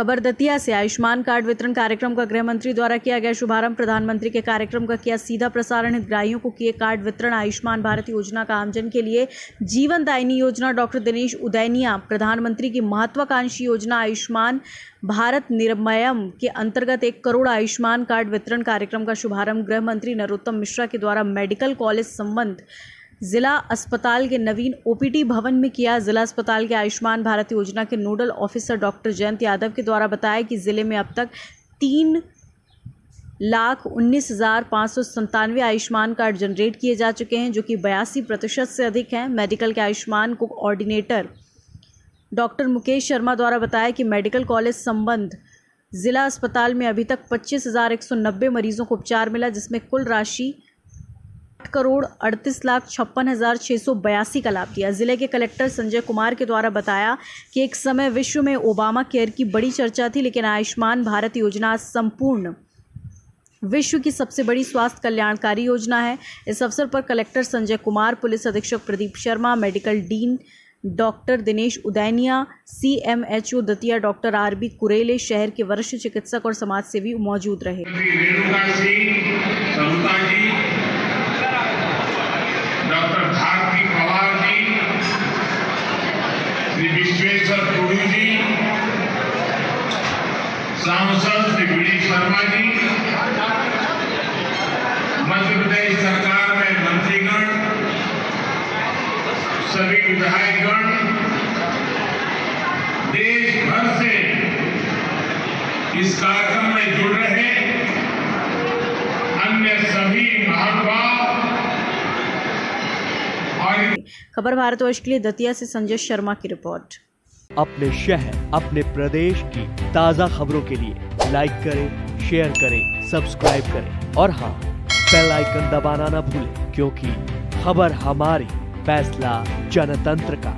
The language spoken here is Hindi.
खबर दतिया से आयुष्मान कार्ड वितरण कार्यक्रम का गृह मंत्री द्वारा किया गया शुभारंभ, प्रधानमंत्री के कार्यक्रम का किया सीधा प्रसारण, हितग्राहियों को किए कार्ड वितरण, आयुष्मान भारत योजना का आमजन के लिए जीवन दायिनी योजना, डॉक्टर दिनेश उदैनिया, प्रधानमंत्री की महत्वाकांक्षी योजना, आयुष्मान भारत निर्मयम के अंतर्गत एक करोड़ आयुष्मान कार्ड वितरण कार्यक्रम का शुभारंभ गृह मंत्री नरोत्तम मिश्रा के द्वारा मेडिकल कॉलेज संबंध जिला अस्पताल के नवीन ओपीडी भवन में किया जिला अस्पताल के आयुष्मान भारत योजना के nodal officer doctor Jayant Yadav के द्वारा बताया कि ज़िले में अब तक तीन लाख उन्नीस हज़ार पाँच सौ संतानवे आयुष्मान कार्ड जनरेट किए जा चुके हैं, जो कि बयासी प्रतिशत से अधिक हैं। मेडिकल के आयुष्मान को ऑर्डिनेटर डॉक्टर मुकेश शर्मा द्वारा बताया कि मेडिकल कॉलेज संबंध ज़िला अस्पताल में अभी तक पच्चीस हज़ार एक सौ नब्बे मरीजों को उपचार मिला, जिसमें कुल राशि करोड़ अड़तीस लाख छप्पन हज़ार छः सौ बयासी का लाभ दिया। ज़िले के कलेक्टर संजय कुमार के द्वारा बताया कि एक समय विश्व में ओबामा केयर की बड़ी चर्चा थी, लेकिन आयुष्मान भारत योजना संपूर्ण विश्व की सबसे बड़ी स्वास्थ्य कल्याणकारी योजना है। इस अवसर पर कलेक्टर संजय कुमार, पुलिस अधीक्षक Pradeep Sharma, medical dean doctor Dinesh Udainiya, C M H O Datia, doctor R B Kurele, शहर के वरिष्ठ चिकित्सक और समाज सेवी मौजूद रहे डॉक्टर भारती पवार जी श्री विश्वेश्वर टूडू जी सांसद श्री वी शर्मा जी, मध्य प्रदेश सरकार में मंत्रीगण, सभी विधायकगण देश भर से इस कार्यक्रम में जुड़ रहे अन्य सभी खबर भारतवर्ष के लिए दतिया से संजय शर्मा की रिपोर्ट। अपने शहर, अपने प्रदेश की ताज़ा खबरों के लिए लाइक करें शेयर करें सब्सक्राइब करें। और हाँ बेल आइकन दबाना ना भूलें, क्योंकि खबर हमारी फैसला जनतंत्र का।